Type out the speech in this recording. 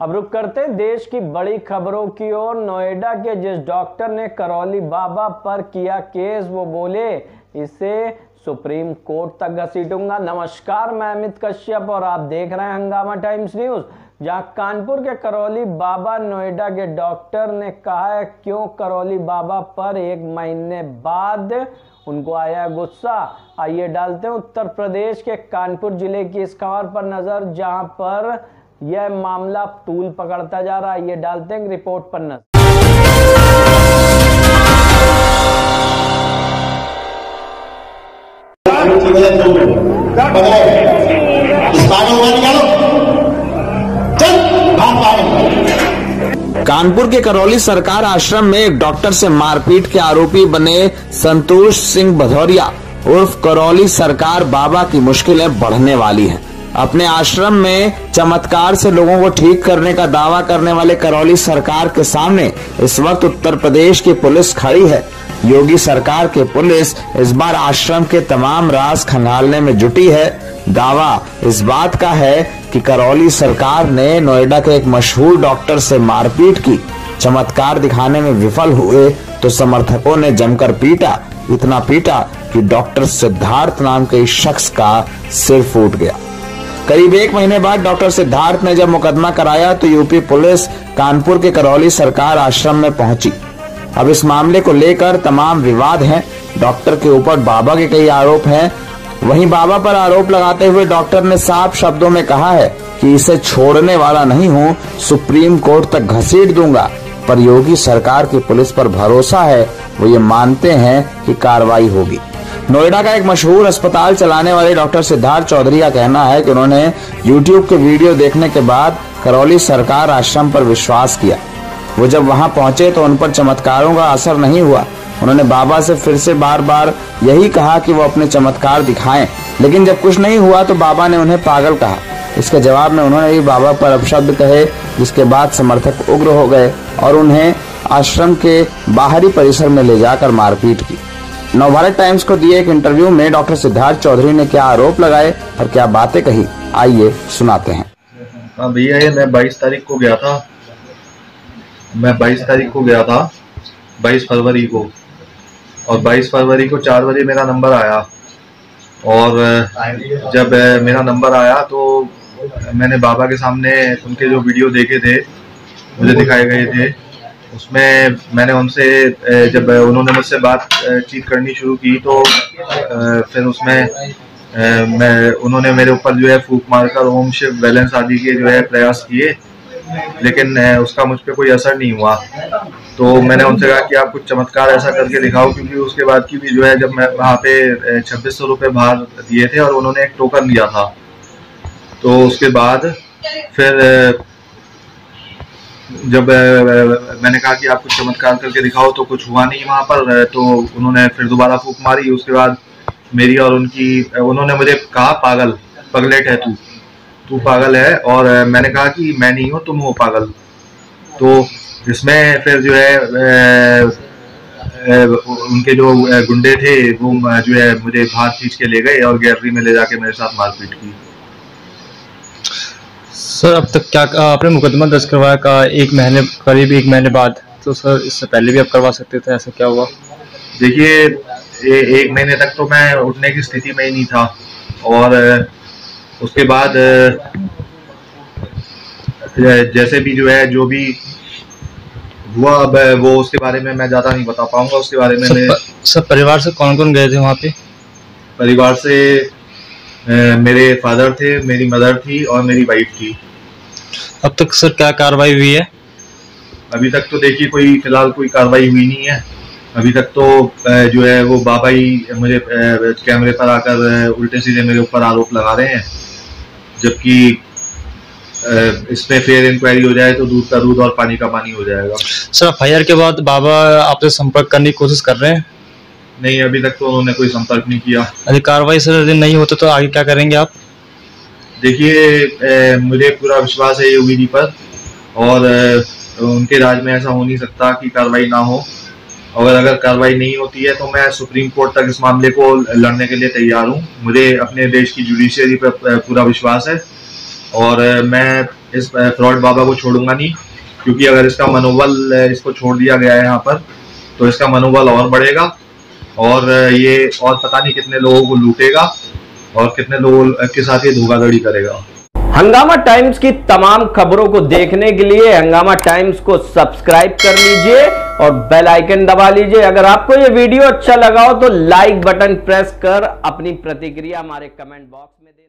अब रुक करते हैं देश की बड़ी खबरों की ओर। नोएडा के जिस डॉक्टर ने करौली बाबा पर किया केस, वो बोले, इसे सुप्रीम कोर्ट तक घसीटूँगा। नमस्कार, मैं अमित कश्यप और आप देख रहे हैं हंगामा टाइम्स न्यूज़, जहाँ कानपुर के करौली बाबा, नोएडा के डॉक्टर ने कहा है, क्यों करौली बाबा पर एक महीने बाद उनको आया गुस्सा? आइए डालते हैं उत्तर प्रदेश के कानपुर ज़िले की इस खबर पर नज़र, जहाँ पर यह मामला तूल पकड़ता जा रहा है, ये डालते हैं रिपोर्ट पर नज़र कानपुर के करौली सरकार आश्रम में एक डॉक्टर से मारपीट के आरोपी बने संतोष सिंह भदौरिया, उर्फ़ करौली सरकार बाबा की मुश्किलें बढ़ने वाली हैं। अपने आश्रम में चमत्कार से लोगों को ठीक करने का दावा करने वाले करौली सरकार के सामने इस वक्त उत्तर प्रदेश की पुलिस खड़ी है। योगी सरकार के पुलिस इस बार आश्रम के तमाम राज खंगालने में जुटी है। दावा इस बात का है कि करौली सरकार ने नोएडा के एक मशहूर डॉक्टर से मारपीट की। चमत्कार दिखाने में विफल हुए तो समर्थकों ने जमकर पीटा। इतना पीटा कि डॉक्टर सिद्धार्थ नाम के शख्स का सिर फूट गया। करीब एक महीने बाद डॉक्टर सिद्धार्थ ने जब मुकदमा कराया तो यूपी पुलिस कानपुर के करौली सरकार आश्रम में पहुँची। अब इस मामले को लेकर तमाम विवाद हैं। डॉक्टर के ऊपर बाबा के कई आरोप हैं। वहीं बाबा पर आरोप लगाते हुए डॉक्टर ने साफ़ शब्दों में कहा है कि इसे छोड़ने वाला नहीं हूँ, सुप्रीम कोर्ट तक घसीट दूँगा। पर योगी सरकार की पुलिस पर भरोसा है, वो ये मानते हैं कि कार्रवाई होगी। नोएडा का एक मशहूर अस्पताल चलाने वाले डॉक्टर सिद्धार्थ चौधरी का कहना है कि उन्होंने यूट्यूब के वीडियो देखने के बाद करौली सरकार आश्रम पर विश्वास किया। वो जब वहाँ पहुँचे तो उन पर चमत्कारों का असर नहीं हुआ। उन्होंने बाबा से फिर से बार बार यही कहा कि वो अपने चमत्कार दिखाएँ। लेकिन जब कुछ नहीं हुआ तो बाबा ने उन्हें पागल कहा। इसके जवाब में उन्होंने भी बाबा पर अपशब्द कहे, जिसके बाद समर्थक उग्र हो गए और उन्हें आश्रम के बाहरी परिसर में ले जाकर मारपीट की। नवभारत टाइम्स को दिए एक इंटरव्यू में डॉक्टर सिद्धार्थ चौधरी ने क्या आरोप लगाए और क्या बातें कही? आइए सुनाते हैं। हाँ भैया, ये मैं 22 तारीख को गया था। मैं 22 तारीख को गया था 22 फरवरी को। और 22 फरवरी को चार बजे मेरा नंबर आया। और जब मेरा नंबर आया तो मैंने बाबा के सामने उनके जो वीडियो देखे थे, मुझे दिखाए गए थे। उसमें मैंने उनसे जब उन्होंने मुझसे बातचीत करनी शुरू की तो फिर उसमें मैं, उन्होंने मेरे ऊपर जो है फूक मारकर ओम शिव बैलेंस आदि के जो है प्रयास किए, लेकिन उसका मुझ पर कोई असर नहीं हुआ। तो मैंने उनसे कहा कि आप कुछ चमत्कार ऐसा करके दिखाओ, क्योंकि उसके बाद की भी जो है, जब मैं वहाँ पे छब्बीस सौ रुपये बाहर दिए थे और उन्होंने एक टोकन दिया था। तो उसके बाद, फिर जब मैंने कहा कि आप कुछ चमत्कार करके दिखाओ तो कुछ हुआ नहीं वहाँ पर तो उन्होंने फिर दोबारा फूक मारी। उसके बाद मेरी और उनकी उन्होंने मुझे कहा, पागल पगलेट है तू। तू पागल है और मैंने कहा कि मैं नहीं हूँ, तुम हो पागल। तो इसमें फिर जो है उनके जो गुंडे थे, वो जो है मुझे बाहर खींच के ले गए और गैलरी में ले जाके मेरे साथ मारपीट की। सर अब तक क्या आपने मुकदमा दर्ज करवाया का एक महीने करीब एक महीने बाद? तो सर इससे पहले भी आप करवा सकते थे ऐसा क्या हुआ? देखिए एक महीने तक तो मैं उठने की स्थिति में ही नहीं था। और उसके बाद जैसे भी जो है जो भी हुआ अब वो उसके बारे में मैं ज़्यादा नहीं बता पाऊँगा। उसके बारे में सब, सब परिवार से कौन कौन गए थे वहाँ पे? परिवार से मेरे फादर थे मेरी मदर थी और मेरी वाइफ थी। अब तक सर क्या कार्रवाई हुई है? अभी तक तो देखिए कोई फ़िलहाल कोई कार्रवाई हुई नहीं है। अभी तक तो जो है वो बाबा ही मुझे कैमरे पर आकर उल्टे सीधे मेरे ऊपर आरोप लगा रहे हैं। जबकि इसमें फेयर इंक्वायरी हो जाए तो दूध का दूध और पानी का पानी हो जाएगा। सर एफआईआर के बाद बाबा आपसे संपर्क करने की कोशिश कर रहे हैं? नहीं अभी तक तो उन्होंने कोई संपर्क नहीं किया। यदि कार्रवाई सर नहीं होते तो आगे क्या करेंगे आप? देखिए मुझे पूरा विश्वास है योगी जी पर और उनके राज में ऐसा हो नहीं सकता कि कार्रवाई ना हो। और अगर कार्रवाई नहीं होती है तो मैं सुप्रीम कोर्ट तक इस मामले को लड़ने के लिए तैयार हूँ। मुझे अपने देश की जुडिशियरी पर पूरा विश्वास है और मैं इस फ्रॉड बाबा को छोड़ूँगा नहीं, क्योंकि अगर इसका मनोबल इसको छोड़ दिया गया है यहाँ पर तो इसका मनोबल और बढ़ेगा और ये और पता नहीं कितने लोगों को लूटेगा। और कितने लोगों के साथ ये धोखाधड़ी करेगा? हंगामा टाइम्स की तमाम खबरों को देखने के लिए हंगामा टाइम्स को सब्सक्राइब कर लीजिए और बेल आइकन दबा लीजिए। अगर आपको ये वीडियो अच्छा लगा हो तो लाइक बटन प्रेस कर अपनी प्रतिक्रिया हमारे कमेंट बॉक्स में दे